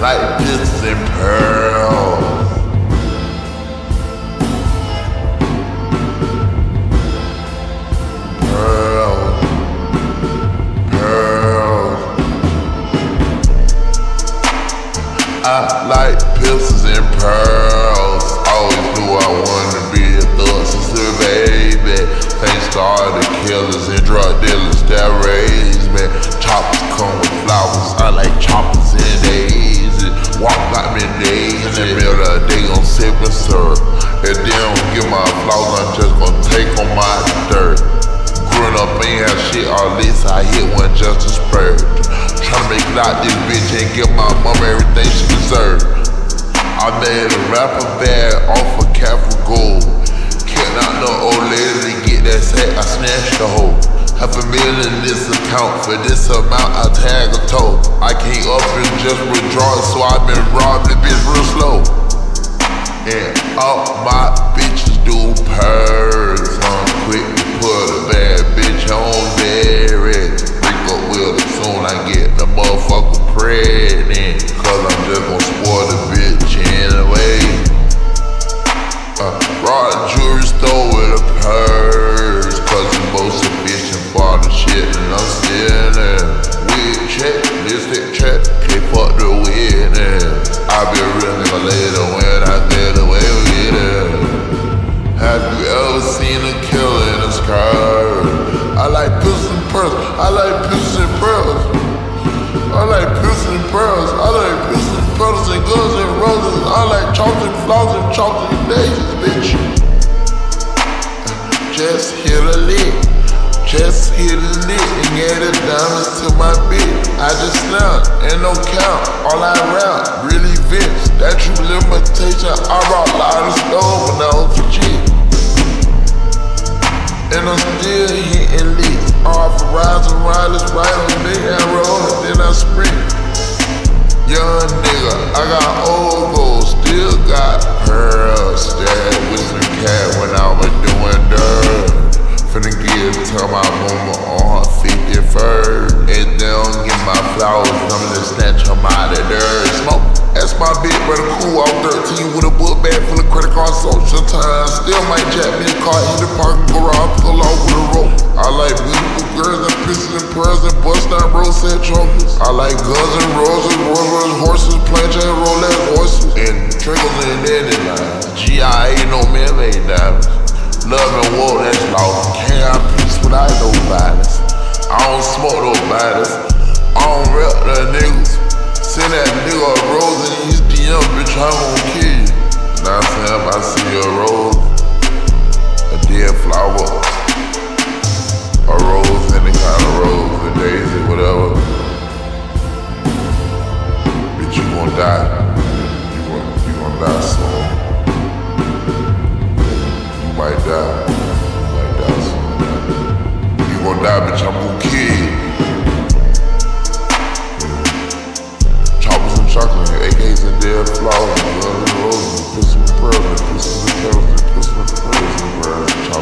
like this and pearls. Pearls, pearls. I like pistols and pearls. Always knew I wanted to be a thug since a baby. Thanks to all the killers and drug dealers that raised me. Choppers come with flowers. I like choppers In the middle of the gon' sip and serve. If they don't get my flowers, I'm just gonna take on my dirt. Growing up ain't had shit, all this I hit one just to spurge. Tryna make it out this bitch and give my mama everything she deserved. I made a rapper bad off a cap for gold. Killed out no old lady get that set, I snatched the hoe. Half a million in this account, for this amount I tag just withdraw it, so I've been robbing the bitch real slow. And all my bitches do purrs. I'm quick to put a bad bitch on very. Break up with her soon I get the motherfucker pregnant. Cause I'm just gon' spoil the bitch anyway. Uh, raw jewelry store with a purse. Cause the most efficient for the shit and I'm still there. Have you ever seen a killer in a skirt? I like pistols and pearls. I like pistols and pearls. I like pistols and pearls. I like pistols and pearls and guns and roses. I like chocolate flowers and chocolate daisies, bitch. Just hit a lick. Just hit a lick and get the diamonds to my bitch. I just snapped and no count. All I rap, really Vince. That true limitation. I brought a lot of stuff when I was a kid. And I'm still hitting licks. Off Verizon wireless right on Big Arrow, and then I sprint. Young nigga, I got old goals, still got pearls. Stared with some cat when I was. Finna give to my mama on her 51st. And they don't get my flowers, I'm gonna snatch them out of dirt. Smoke. That's my big brother cool off 13 with a book bag full of credit card social time. Still might jack me a car in the parking garage, pull off with a rope. I like beautiful girls and pistols and pearls and bust down bro set trophies. I like guns and roses, Rolls horses, plancha and Rolex horses, and trinkles and dandelions. GIA no man made diamonds. Love die, you gonna, you gonna die soon. You might die, you might die soon. You gonna die, bitch, I'm gonna kill. Choppers and chocolate, AKs and dead flowers, blood and roses, pistols and pearls, and pistols and kettles, and and